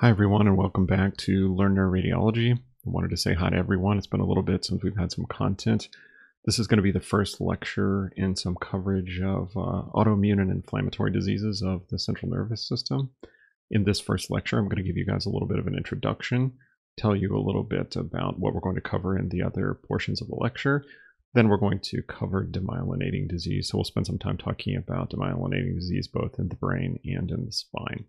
Hi, everyone, and welcome back to Learn Neuroradiology. I wanted to say hi to everyone. It's been a little bit since we've had some content. This is going to be the first lecture in some coverage of uh, autoimmune and inflammatory diseases of the central nervous system. In this first lecture, I'm going to give you guys a little bit of an introduction, tell you a little bit about what we're going to cover in the other portions of the lecture. Then we're going to cover demyelinating disease. So we'll spend some time talking about demyelinating disease both in the brain and in the spine.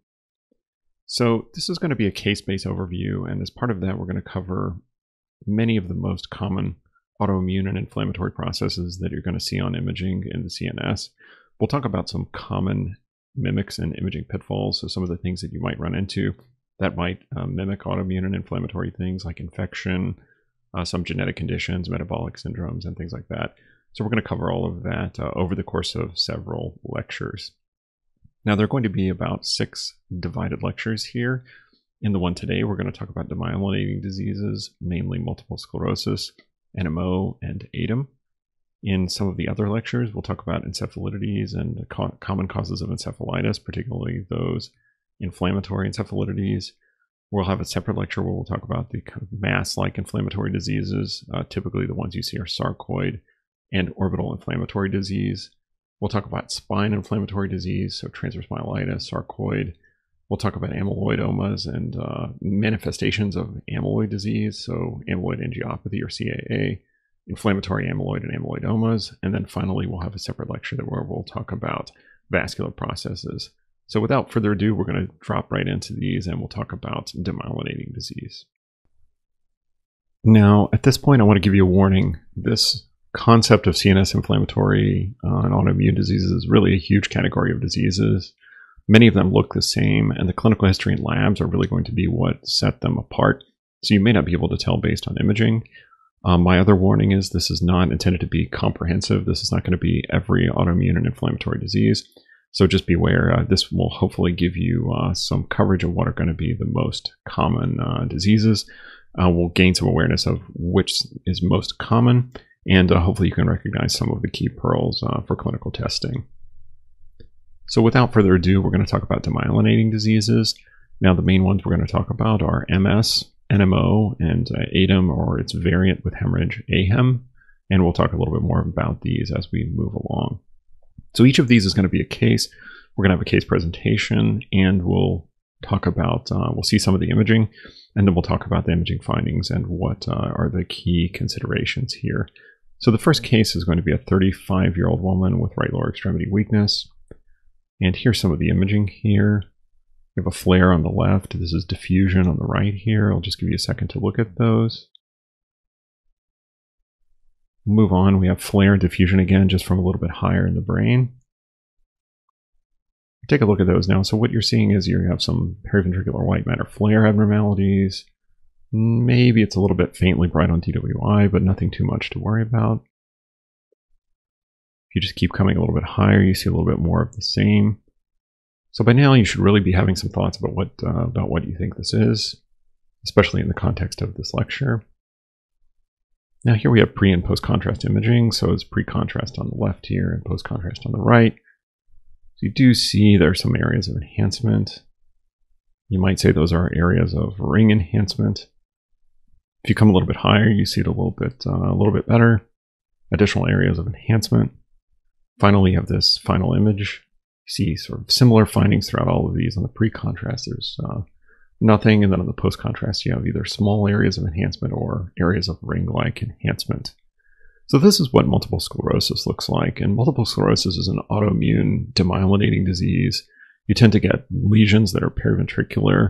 So this is going to be a case-based overview, and as part of that, we're going to cover many of the most common autoimmune and inflammatory processes that you're going to see on imaging in the CNS. We'll talk about some common mimics and imaging pitfalls, so some of the things that you might run into that might uh, mimic autoimmune and inflammatory things like infection, uh, some genetic conditions, metabolic syndromes, and things like that. So we're going to cover all of that uh, over the course of several lectures. Now, there are going to be about six divided lectures here. In the one today, we're going to talk about demyelinating diseases, mainly multiple sclerosis, NMO, and ADEM. In some of the other lectures, we'll talk about encephalitides and co common causes of encephalitis, particularly those inflammatory encephalitides. We'll have a separate lecture where we'll talk about the mass-like inflammatory diseases. Uh, typically, the ones you see are sarcoid and orbital inflammatory disease. We'll talk about spine inflammatory disease, so transverse myelitis, sarcoid. We'll talk about amyloidomas and uh, manifestations of amyloid disease, so amyloid angiopathy or CAA, inflammatory amyloid and amyloidomas. And then finally, we'll have a separate lecture where we'll talk about vascular processes. So without further ado, we're going to drop right into these and we'll talk about demyelinating disease. Now, at this point, I want to give you a warning. This concept of CNS inflammatory uh, and autoimmune diseases is really a huge category of diseases. Many of them look the same, and the clinical history and labs are really going to be what set them apart. So you may not be able to tell based on imaging. Um, my other warning is this is not intended to be comprehensive. This is not going to be every autoimmune and inflammatory disease. So just beware. Uh, this will hopefully give you uh, some coverage of what are going to be the most common uh, diseases. Uh, we'll gain some awareness of which is most common and uh, hopefully you can recognize some of the key pearls uh, for clinical testing. So without further ado, we're going to talk about demyelinating diseases. Now the main ones we're going to talk about are MS, NMO, and uh, ADEM, or its variant with hemorrhage, AHEM, and we'll talk a little bit more about these as we move along. So each of these is going to be a case. We're going to have a case presentation, and we'll talk about, uh, we'll see some of the imaging, and then we'll talk about the imaging findings and what uh, are the key considerations here. So the first case is going to be a 35 year old woman with right lower extremity weakness. And here's some of the imaging here. You have a FLAIR on the left. This is diffusion on the right here. I'll just give you a second to look at those. Move on. We have FLAIR and diffusion again, just from a little bit higher in the brain. Take a look at those now. So what you're seeing is you have some periventricular white matter FLAIR abnormalities, Maybe it's a little bit faintly bright on DWI, but nothing too much to worry about. If you just keep coming a little bit higher, you see a little bit more of the same. So by now, you should really be having some thoughts about what uh, about what you think this is, especially in the context of this lecture. Now here we have pre and post contrast imaging. So it's pre contrast on the left here and post contrast on the right. So you do see there are some areas of enhancement. You might say those are areas of ring enhancement. If you come a little bit higher, you see it a little bit uh, a little bit better. Additional areas of enhancement. Finally, you have this final image. You see sort of similar findings throughout all of these. On the pre-contrast, there's uh, nothing, and then on the post-contrast, you have either small areas of enhancement or areas of ring-like enhancement. So this is what multiple sclerosis looks like, and multiple sclerosis is an autoimmune demyelinating disease. You tend to get lesions that are periventricular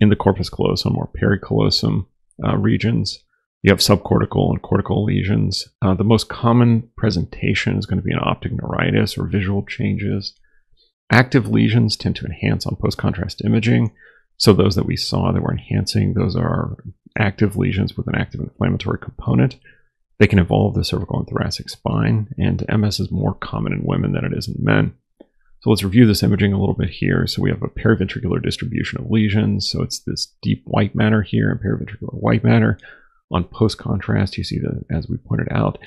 in the corpus callosum or pericallosum uh, regions. You have subcortical and cortical lesions. Uh, the most common presentation is going to be an optic neuritis or visual changes. Active lesions tend to enhance on post-contrast imaging. So those that we saw that were enhancing, those are active lesions with an active inflammatory component. They can involve the cervical and thoracic spine, and MS is more common in women than it is in men. So let's review this imaging a little bit here. So we have a periventricular distribution of lesions. So it's this deep white matter here and periventricular white matter. On post contrast, you see that, as we pointed out,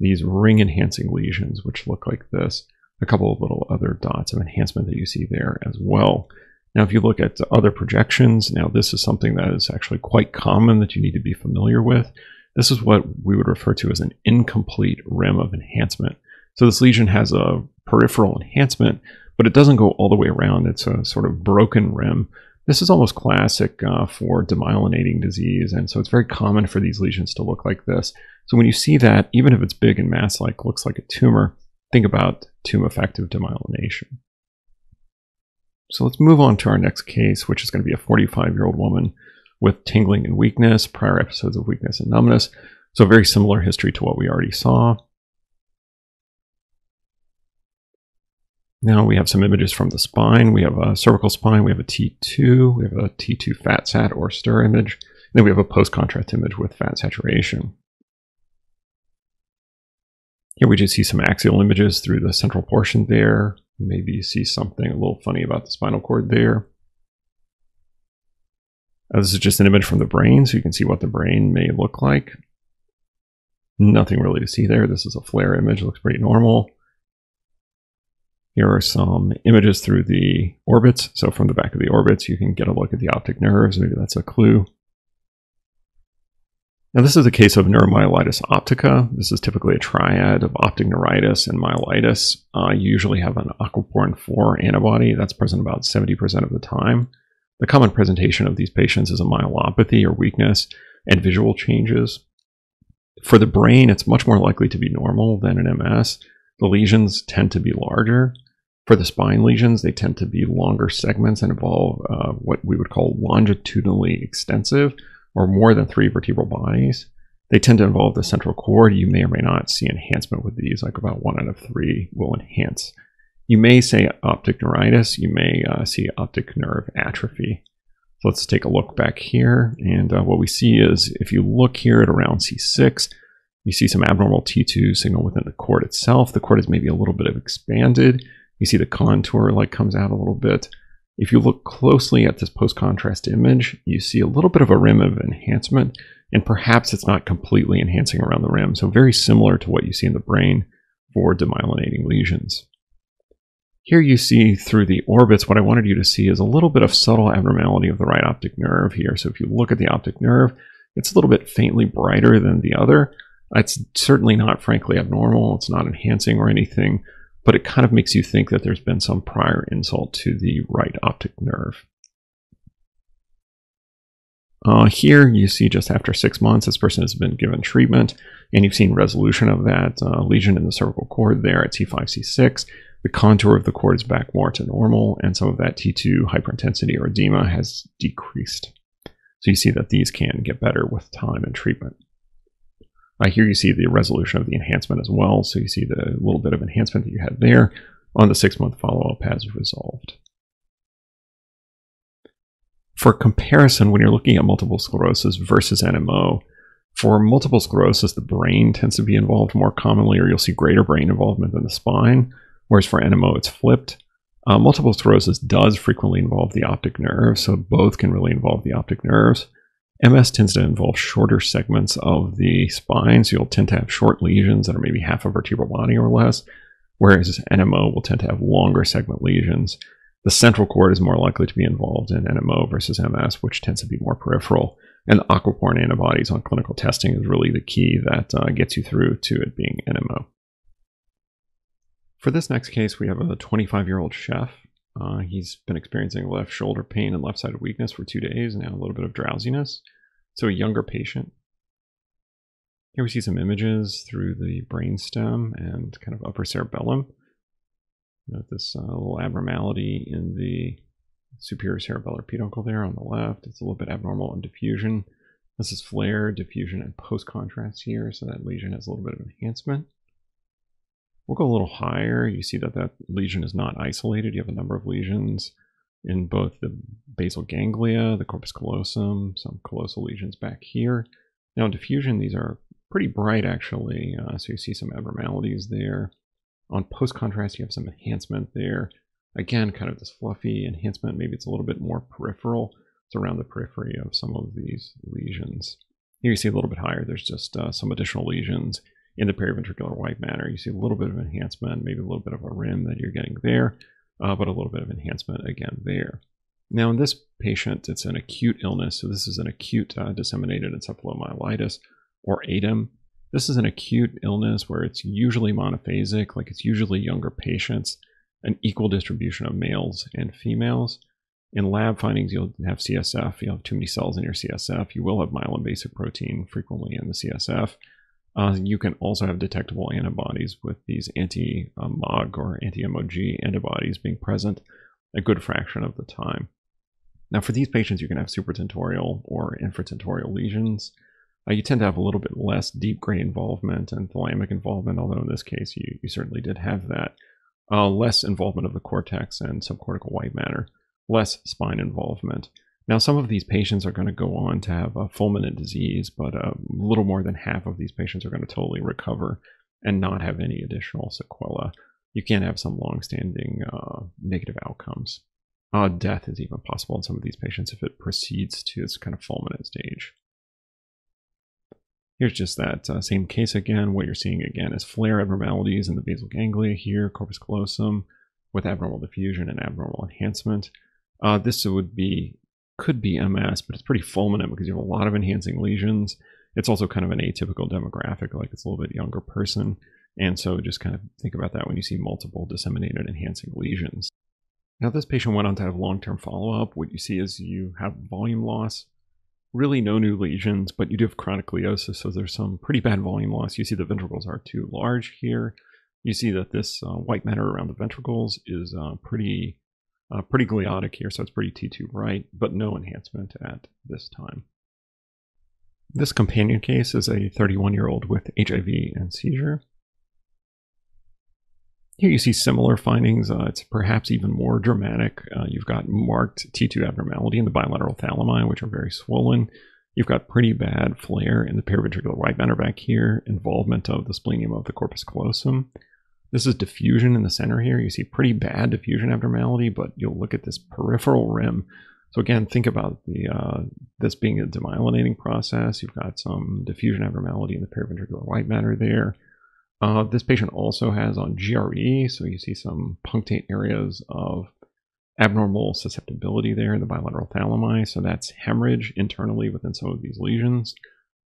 these ring enhancing lesions, which look like this. A couple of little other dots of enhancement that you see there as well. Now, if you look at other projections, now this is something that is actually quite common that you need to be familiar with. This is what we would refer to as an incomplete rim of enhancement. So this lesion has a peripheral enhancement, but it doesn't go all the way around. It's a sort of broken rim. This is almost classic uh, for demyelinating disease, and so it's very common for these lesions to look like this. So when you see that, even if it's big and mass-like, looks like a tumor, think about tumefactive demyelination. So let's move on to our next case, which is going to be a 45-year-old woman with tingling and weakness, prior episodes of weakness and numbness. So very similar history to what we already saw. Now we have some images from the spine. We have a cervical spine. We have a T2. We have a T2 fat sat or STIR image. then we have a post-contrast image with fat saturation. Here we just see some axial images through the central portion there. Maybe you see something a little funny about the spinal cord there. Uh, this is just an image from the brain, so you can see what the brain may look like. Nothing really to see there. This is a FLAIR image. Looks pretty normal. Here are some images through the orbits. So from the back of the orbits, you can get a look at the optic nerves. Maybe that's a clue. Now this is a case of neuromyelitis optica. This is typically a triad of optic neuritis and myelitis. Uh, you usually have an aquaporin 4 antibody that's present about 70% of the time. The common presentation of these patients is a myelopathy or weakness and visual changes. For the brain, it's much more likely to be normal than an MS. The lesions tend to be larger. For the spine lesions, they tend to be longer segments and involve uh, what we would call longitudinally extensive or more than three vertebral bodies. They tend to involve the central cord. You may or may not see enhancement with these, like about one out of three will enhance. You may say optic neuritis. You may uh, see optic nerve atrophy. So let's take a look back here. And uh, what we see is if you look here at around C6, you see some abnormal T2 signal within the cord itself. The cord is maybe a little bit of expanded. You see the contour like comes out a little bit. If you look closely at this post-contrast image, you see a little bit of a rim of enhancement, and perhaps it's not completely enhancing around the rim. So very similar to what you see in the brain for demyelinating lesions. Here you see through the orbits, what I wanted you to see is a little bit of subtle abnormality of the right optic nerve here. So if you look at the optic nerve, it's a little bit faintly brighter than the other. It's certainly not frankly abnormal. It's not enhancing or anything, but it kind of makes you think that there's been some prior insult to the right optic nerve. Uh, here you see just after six months, this person has been given treatment, and you've seen resolution of that uh, lesion in the cervical cord there at T5, C6. The contour of the cord is back more to normal, and some of that T2 hyperintensity or edema has decreased. So you see that these can get better with time and treatment. Uh, here you see the resolution of the enhancement as well. So you see the little bit of enhancement that you had there on the six-month follow-up has resolved. For comparison, when you're looking at multiple sclerosis versus NMO, for multiple sclerosis, the brain tends to be involved more commonly, or you'll see greater brain involvement than the spine, whereas for NMO, it's flipped. Uh, multiple sclerosis does frequently involve the optic nerve, so both can really involve the optic nerves. MS tends to involve shorter segments of the spine, so you'll tend to have short lesions that are maybe half a vertebral body or less, whereas NMO will tend to have longer segment lesions. The central cord is more likely to be involved in NMO versus MS, which tends to be more peripheral. And aquaporin antibodies on clinical testing is really the key that uh, gets you through to it being NMO. For this next case, we have a 25 year old chef uh, he's been experiencing left shoulder pain and left sided weakness for two days, and now a little bit of drowsiness. So, a younger patient. Here we see some images through the brainstem and kind of upper cerebellum. Note this uh, little abnormality in the superior cerebellar peduncle there on the left. It's a little bit abnormal in diffusion. This is FLAIR, diffusion, and post contrast here, so that lesion has a little bit of enhancement. We'll go a little higher. You see that that lesion is not isolated. You have a number of lesions in both the basal ganglia, the corpus callosum, some callosal lesions back here. Now in diffusion, these are pretty bright actually, uh, so you see some abnormalities there. On post-contrast, you have some enhancement there. Again, kind of this fluffy enhancement. Maybe it's a little bit more peripheral. It's around the periphery of some of these lesions. Here you see a little bit higher. There's just uh, some additional lesions in the periventricular white matter. You see a little bit of enhancement, maybe a little bit of a rim that you're getting there, uh, but a little bit of enhancement again there. Now, in this patient, it's an acute illness. So, this is an acute uh, disseminated encephalomyelitis or ADEM. This is an acute illness where it's usually monophasic, like it's usually younger patients, an equal distribution of males and females. In lab findings, you'll have CSF. You'll have too many cells in your CSF. You will have myelin basic protein frequently in the CSF. Uh, you can also have detectable antibodies with these anti-MOG or anti-MOG antibodies being present a good fraction of the time. Now, for these patients, you can have supratentorial or infratentorial lesions. Uh, you tend to have a little bit less deep gray involvement and thalamic involvement, although in this case, you, you certainly did have that. Uh, less involvement of the cortex and subcortical white matter, less spine involvement. Now, some of these patients are going to go on to have a fulminant disease, but a little more than half of these patients are going to totally recover and not have any additional sequela. You can have some long-standing uh, negative outcomes. Uh, death is even possible in some of these patients if it proceeds to this kind of fulminant stage. Here's just that uh, same case again. What you're seeing again is FLAIR abnormalities in the basal ganglia here, corpus callosum, with abnormal diffusion and abnormal enhancement. Uh, this would be could be MS, but it's pretty fulminant because you have a lot of enhancing lesions. It's also kind of an atypical demographic, like it's a little bit younger person. And so just kind of think about that when you see multiple disseminated enhancing lesions. Now, this patient went on to have long-term follow-up. What you see is you have volume loss, really no new lesions, but you do have chronic gliosis, so there's some pretty bad volume loss. You see the ventricles are too large here. You see that this uh, white matter around the ventricles is uh, pretty uh, pretty gliotic here, so it's pretty T2 right, but no enhancement at this time. This companion case is a 31-year-old with HIV and seizure. Here you see similar findings. Uh, it's perhaps even more dramatic. Uh, you've got marked T2 abnormality in the bilateral thalami, which are very swollen. You've got pretty bad FLAIR in the paraventricular white matter back here, involvement of the splenium of the corpus callosum. This is diffusion in the center here. You see pretty bad diffusion abnormality, but you'll look at this peripheral rim. So again, think about the uh, this being a demyelinating process. You've got some diffusion abnormality in the paraventricular white matter there. Uh, this patient also has on GRE, so you see some punctate areas of abnormal susceptibility there in the bilateral thalami. So that's hemorrhage internally within some of these lesions.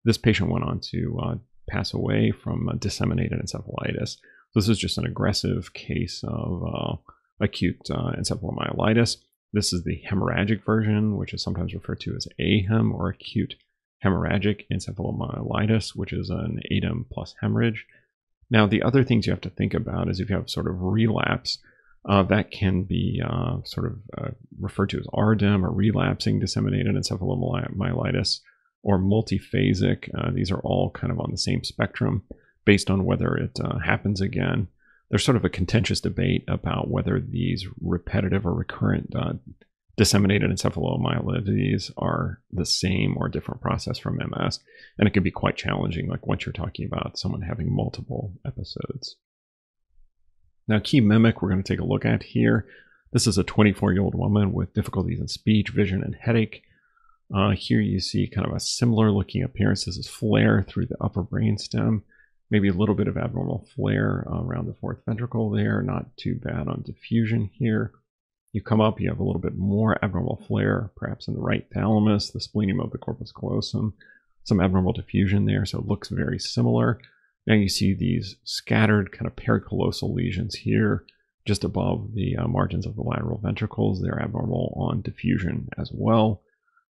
This patient went on to uh, pass away from disseminated encephalitis. This is just an aggressive case of uh, acute uh, encephalomyelitis. This is the hemorrhagic version, which is sometimes referred to as AHEM or acute hemorrhagic encephalomyelitis, which is an ADEM plus hemorrhage. Now, the other things you have to think about is if you have sort of relapse, uh, that can be uh, sort of uh, referred to as RDEM or relapsing disseminated encephalomyelitis or multiphasic. Uh, these are all kind of on the same spectrum based on whether it uh, happens again. There's sort of a contentious debate about whether these repetitive or recurrent uh, disseminated encephalomyelitis are the same or different process from MS. And it can be quite challenging, like once you're talking about someone having multiple episodes. Now, key mimic we're going to take a look at here. This is a 24 year old woman with difficulties in speech, vision, and headache. Uh, here you see kind of a similar looking appearance. This is FLAIR through the upper brainstem. Maybe a little bit of abnormal FLAIR around the fourth ventricle there. Not too bad on diffusion here. You come up, you have a little bit more abnormal FLAIR, perhaps in the right thalamus, the splenium of the corpus callosum, some abnormal diffusion there, so it looks very similar. Now you see these scattered kind of pericallosal lesions here, just above the uh, margins of the lateral ventricles. They're abnormal on diffusion as well.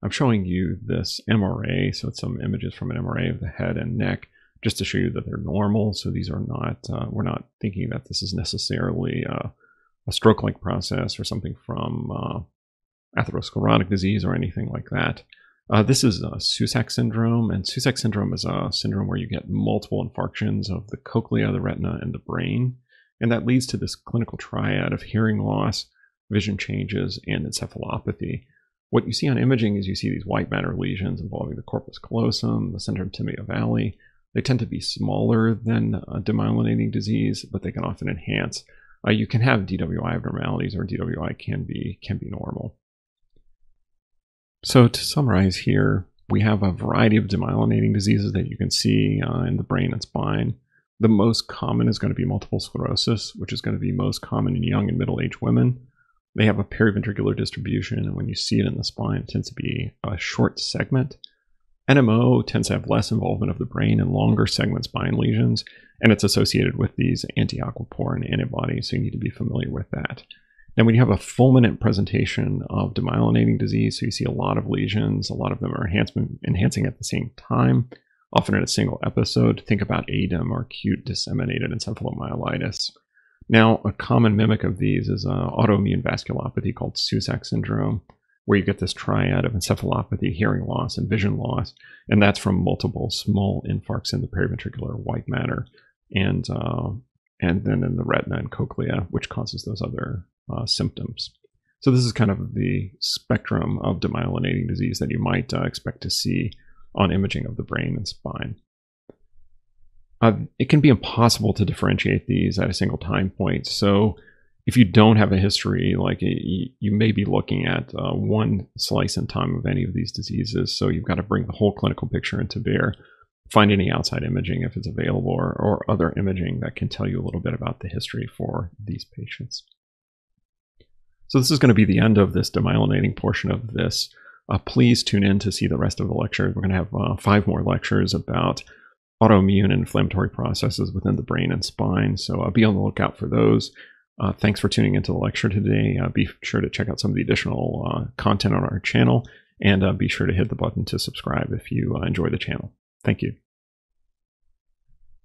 I'm showing you this MRA, so it's some images from an MRA of the head and neck, just to show you that they're normal. So these are not, uh, we're not thinking that this is necessarily uh, a stroke-like process or something from uh, atherosclerotic disease or anything like that. Uh, this is uh, Susac syndrome, and Susac syndrome is a syndrome where you get multiple infarctions of the cochlea, the retina, and the brain, and that leads to this clinical triad of hearing loss, vision changes, and encephalopathy. What you see on imaging is you see these white matter lesions involving the corpus callosum, the centrum semiovale. They tend to be smaller than demyelinating disease, but they can often enhance uh, you can have DWI abnormalities or DWI can be can be normal. So to summarize here, we have a variety of demyelinating diseases that you can see uh, in the brain and spine. The most common is going to be multiple sclerosis, which is going to be most common in young and middle-aged women. They have a periventricular distribution, and when you see it in the spine, it tends to be a short segment. NMO tends to have less involvement of the brain and longer segment spine lesions, and it's associated with these anti-aquaporin antibodies, so you need to be familiar with that. When you have a fulminant presentation of demyelinating disease, so you see a lot of lesions, a lot of them are enhancing at the same time, often in a single episode, think about ADEM or acute disseminated encephalomyelitis. Now, a common mimic of these is an autoimmune vasculopathy called Susac syndrome, where you get this triad of encephalopathy, hearing loss, and vision loss, and that's from multiple small infarcts in the periventricular white matter, and uh, and then in the retina and cochlea, which causes those other uh, symptoms. So this is kind of the spectrum of demyelinating disease that you might uh, expect to see on imaging of the brain and spine. Uh, it can be impossible to differentiate these at a single time point. So if you don't have a history, like you may be looking at uh, one slice in time of any of these diseases. So you've got to bring the whole clinical picture into bear, find any outside imaging if it's available, or, or other imaging that can tell you a little bit about the history for these patients. So this is going to be the end of this demyelinating portion of this. Uh, please tune in to see the rest of the lecture. We're going to have uh, five more lectures about autoimmune and inflammatory processes within the brain and spine. So uh, be on the lookout for those. Uh, thanks for tuning into the lecture today. Uh, be sure to check out some of the additional uh, content on our channel and be sure to hit the button to subscribe if you enjoy the channel. Thank you.